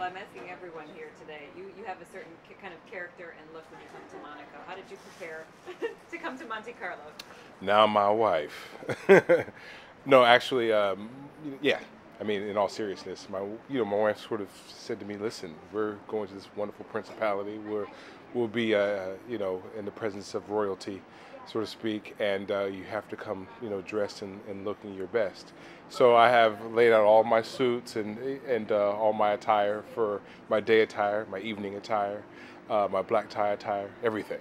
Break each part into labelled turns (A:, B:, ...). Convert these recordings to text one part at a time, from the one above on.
A: Well, I'm asking everyone here today. You you have a certain ki- kind of character and look when you come to Monaco. How did you prepare to come to Monte Carlo?
B: Now my wife. no, actually, um, yeah. I mean, in all seriousness, my you know my wife sort of said to me, "Listen, we're going to this wonderful principality. We're we'll be uh, you know in the presence of royalty, so to speak, and uh, you have to come you know dressed and, and looking your best." So I have laid out all my suits and and uh, all my attire for my day attire, my evening attire, uh, my black tie attire, everything,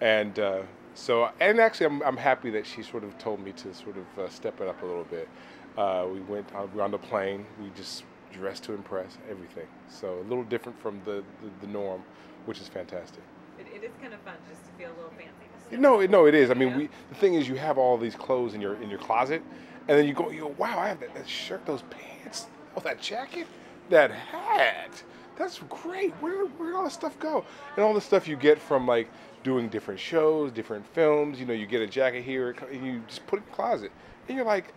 B: and. Uh, so, and actually, I'm, I'm happy that she sort of told me to sort of uh, step it up a little bit. Uh, we went on, we on the plane. We just dressed to impress, everything. So a little different from the, the, the norm, which is fantastic.
A: It, it is kind of fun just to feel a little fancy.
B: No, it, no, it is. I mean,
A: Yeah.
B: we. The thing is, you have all these clothes in your in your closet, and then you go, you go, wow, I have that, that shirt, those pants, oh, that jacket, that hat. That's great. Where where did all this stuff go? And all the stuff you get from like doing different shows, different films. You know, you get a jacket here, and you just put it in the closet, and you're like,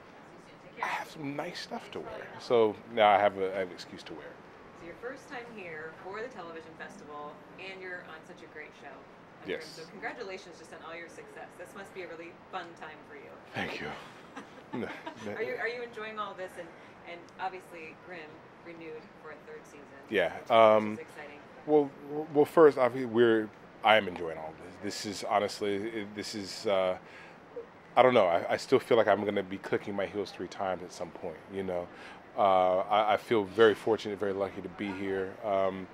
B: I have some nice stuff to wear. So now I have, a, I have an excuse to wear. it.
A: So your first time here for the television festival, and you're on such a great show. I'm
B: Yes.
A: sure. So congratulations just on all your success. This must be a really fun time for you.
B: Thank you.
A: Are you are you enjoying all this and and obviously Grimm renewed for a third season.
B: Yeah, um,
A: is exciting.
B: Well, well, first, obviously, we're. I am enjoying all this. This is honestly, this is. Uh, I don't know. I, I still feel like I'm going to be clicking my heels three times at some point. You know, uh, I, I feel very fortunate, very lucky to be here. Um,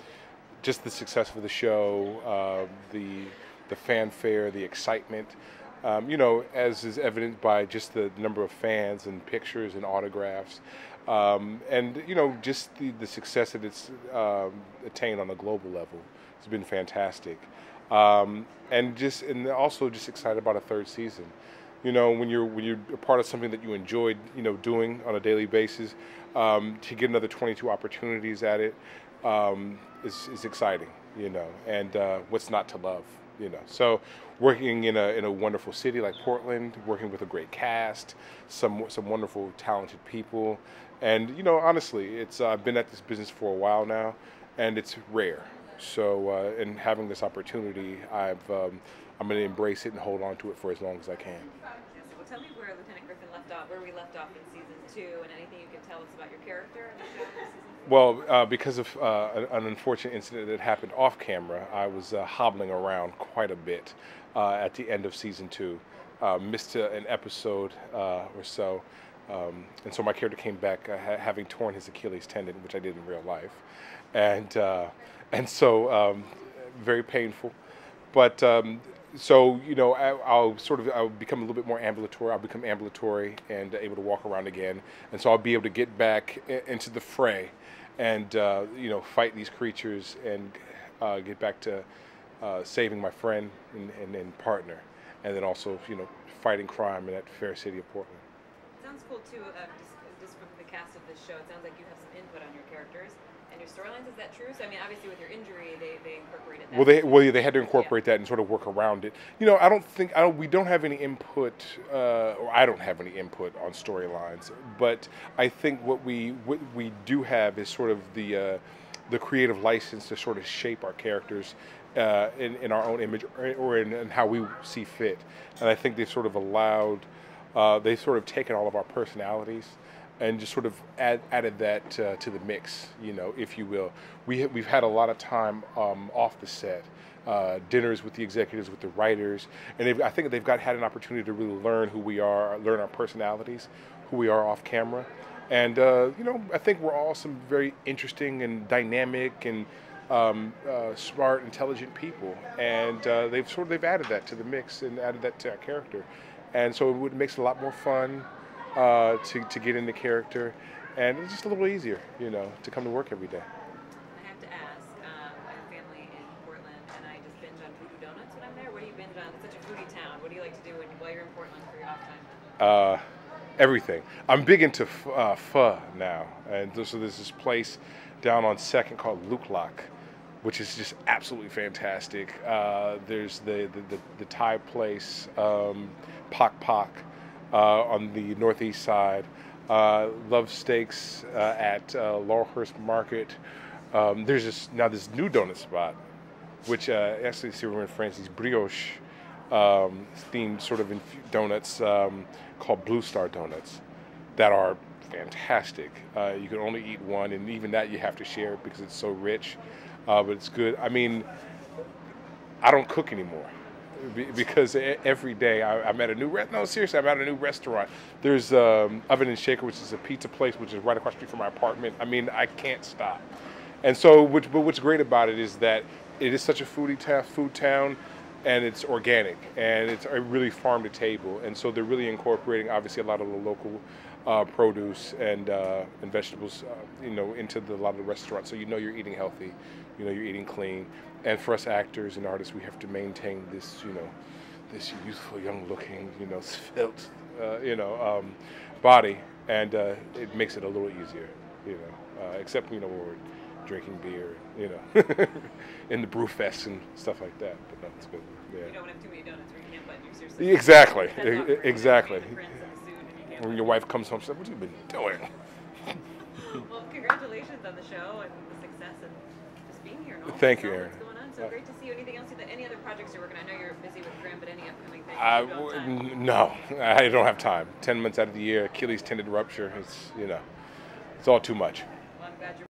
B: just the success of the show, uh, the the fanfare, the excitement. Um, you know, as is evident by just the number of fans and pictures and autographs, um, and you know, just the, the success that it's um, attained on a global level. It's been fantastic, um, and just and also just excited about a third season. You know, when you're when you're a part of something that you enjoyed, you know, doing on a daily basis, um, to get another 22 opportunities at it um, is is exciting. You know, and uh, what's not to love? You know, so working in a in a wonderful city like Portland, working with a great cast, some some wonderful talented people, and you know, honestly, it's uh, I've been at this business for a while now, and it's rare. So, uh, in having this opportunity, I've um, I'm going to embrace it and hold on to it for as long as I can.
A: Well, tell me where Lieutenant Griffin left off, where we left off in season two, and anything you can tell us about your character in the show for season two.
B: Well, uh, because of uh, an, an unfortunate incident that happened off camera, I was uh, hobbling around quite a bit uh, at the end of season two. Uh, missed uh, an episode uh, or so. Um, and so my character came back uh, ha- having torn his Achilles tendon, which I did in real life. And, uh, and so, um, very painful. But um, so you know, I, I'll sort of I'll become a little bit more ambulatory. I'll become ambulatory and able to walk around again, and so I'll be able to get back into the fray, and uh, you know, fight these creatures and uh, get back to uh, saving my friend and, and, and partner, and then also you know, fighting crime in that fair city of Portland.
A: Sounds cool too. Uh, just, just from the cast of this show, it sounds like you have some input on your characters and your storylines. Is that true? So I mean, obviously with your injury, they, they incorporated that.
B: Well, they well yeah, they had to incorporate that and sort of work around it. You know, I don't think I don't, we don't have any input, uh, or I don't have any input on storylines. But I think what we what we do have is sort of the uh, the creative license to sort of shape our characters uh, in in our own image or, or in, in how we see fit. And I think they've sort of allowed uh, they've sort of taken all of our personalities and just sort of add, added that uh, to the mix, you know, if you will. We ha- we've had a lot of time um, off the set, uh, dinners with the executives, with the writers, and I think they've got had an opportunity to really learn who we are, learn our personalities, who we are off camera, and uh, you know, I think we're all some very interesting and dynamic and um, uh, smart, intelligent people, and uh, they've sort of they've added that to the mix and added that to our character, and so it makes it a lot more fun uh, to, to get into character, and it's just a little easier, you know, to come to work every day.
A: I have to ask. Um, I have family in Portland, and I just binge on Voodoo Donuts when I'm there. What do you binge on? It's such a foodie town. What do you like to do when, while you're in Portland for your off time?
B: Uh, everything. I'm big into f- uh, pho now, and so there's this place down on Second called Luc Lac, which is just absolutely fantastic. Uh, there's the, the, the, the Thai place, um, Pok Pok, on the northeast side. Uh, love steaks uh, at uh, Laurelhurst Market. Um, there's this now this new donut spot, which uh, actually see we're in France. These brioche um, themed sort of inf- donuts um, called Blue Star Donuts that are fantastic. Uh, you can only eat one, and even that you have to share because it's so rich. Uh, but it's good. I mean, I don't cook anymore because every day I, I'm at a new re- no seriously I'm at a new restaurant. There's um, Oven and Shaker, which is a pizza place, which is right across the street from my apartment. I mean, I can't stop. And so, which, but what's great about it is that it is such a foodie town, food town, and it's organic and it's a really farm to table. And so they're really incorporating obviously a lot of the local uh, produce and uh, and vegetables, uh, you know, into the, a lot of the restaurants. So you know you're eating healthy, you know you're eating clean. And for us actors and artists, we have to maintain this, you know, this youthful, young-looking, you know, svelte, uh, you know, um, body, and uh, it makes it a little easier, you know. Uh, except you know when we're drinking beer, you know, in the brew fest and stuff like that. But no, it's good.
A: You don't have too many donuts where you can't button your.
B: Exactly. Exactly. When your wife comes home, she's like, "What have you been doing?"
A: Well, congratulations on the show and the success and just being here. And all
B: Thank you,
A: all
B: Erin.
A: What's going on? So
B: Uh,
A: great to see you. Anything else? Any other projects you're working? on? I know you're busy with Grimm, but any upcoming things?
B: I
A: don't have time?
B: no, I don't have time. Ten months out of the year, Achilles tendon rupture. It's you know, it's all too much.
A: Well, I'm glad you're.